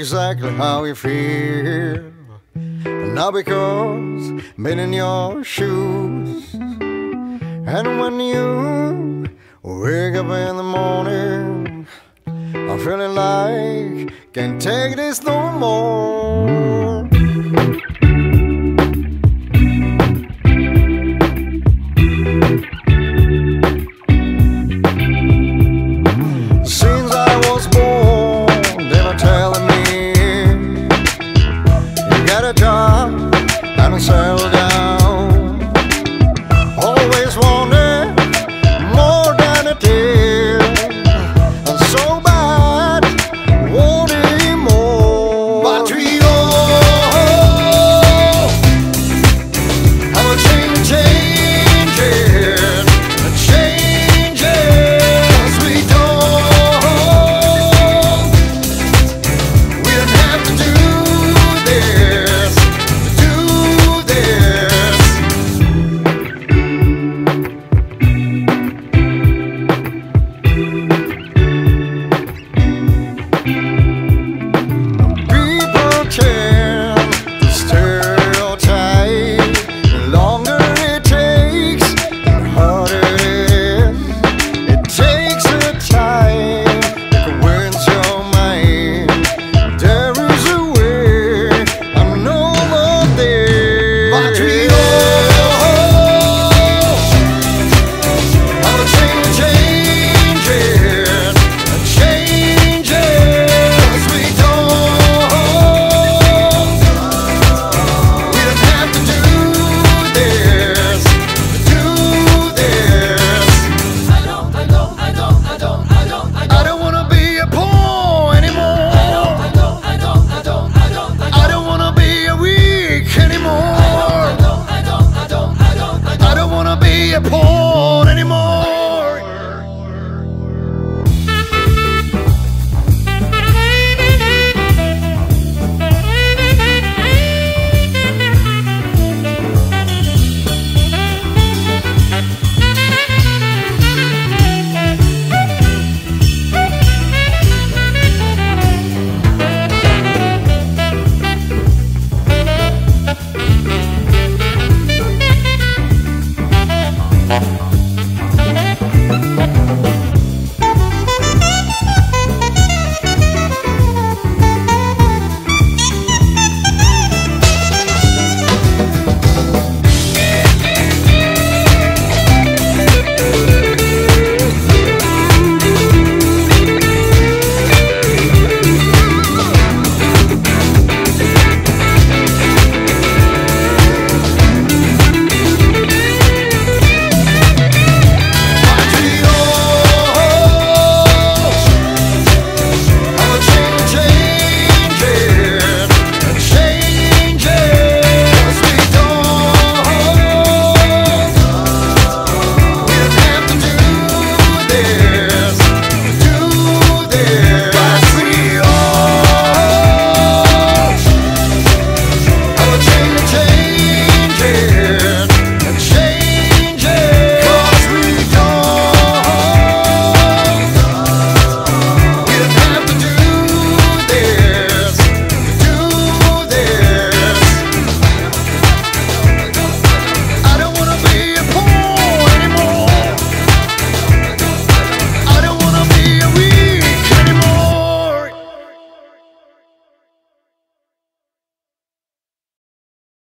exactly how you feel. Not because been in your shoes. And when you wake up in the morning, I'm feeling like can't take this no more.